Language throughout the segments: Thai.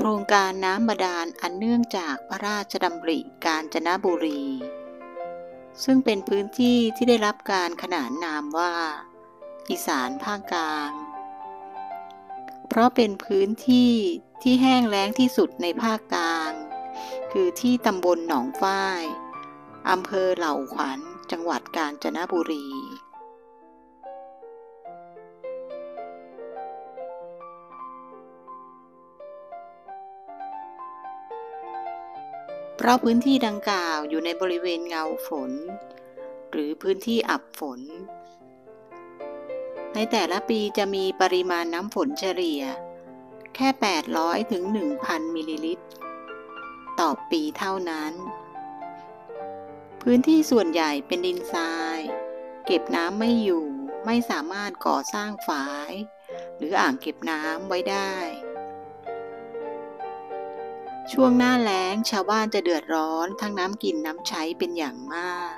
โครงการน้ำบาดาลอันเนื่องจากพระราชดำริกาญจนบุรี ซึ่งเป็นพื้นที่ที่ได้รับการขนานนามว่า อีสานภาคกลาง เพราะเป็นพื้นที่ที่แห้งแล้งที่สุดในภาคกลาง คือที่ตำบลหนองฝ้ายอำเภอเหล่าขวัญ จังหวัดกาญจนบุรี เพราะพื้นที่ดังกล่าวอยู่ในบริเวณเงาฝน หรือพื้นที่อับฝน ในแต่ละปีจะมีปริมาณน้ำฝนเฉลี่ย แค่ 800 ถึง 1,000 มิลลิลิตร ต่อปีเท่านั้น พื้นที่ส่วนใหญ่เป็นดินทราย เก็บน้ำไม่อยู่ไม่สามารถก่อสร้างฝาย หรืออ่างเก็บน้ำไว้ได้ ช่วงหน้าแล้งชาวบ้านจะเดือดร้อนทั้งน้ำกินน้ำใช้เป็นอย่างมาก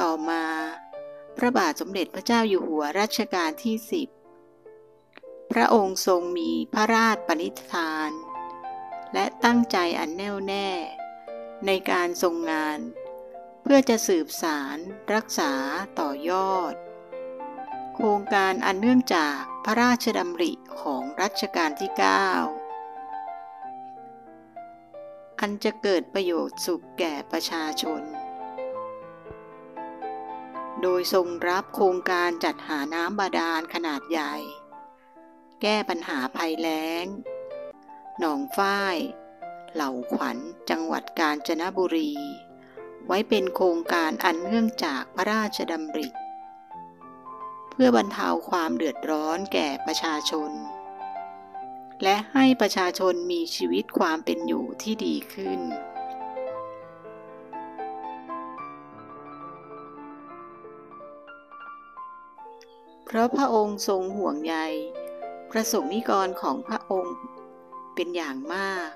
ต่อมา พระบาทสมเด็จพระเจ้าอยู่หัวรัชกาลที่สิบพระองค์ทรงมีพระราชปณิธาน และตั้งใจอันแน่วแน่ ในการทรงงาน เพื่อจะสืบสารรักษาต่อยอด โครงการอันเนื่องจากพระราชดำริของรัชกาลที่ 9 อันจะเกิดประโยชน์สุขแก่ประชาชน โดยทรงรับโครงการจัดหาน้ำบาดาลขนาดใหญ่ แก้ปัญหาภัยแล้ง หนองฝ้าย เหล่าขวัญจังหวัดกาญจนบุรี ไว้เป็นโครงการอันเนื่องจากพระราชดำริ เพื่อบรรเทาความเดือดร้อนแก่ประชาชน และให้ประชาชนมีชีวิตความเป็นอยู่ที่ดีขึ้น เพราะพระองค์ทรงห่วงใย ประสงค์นิกรของพระองค์เป็นอย่างมาก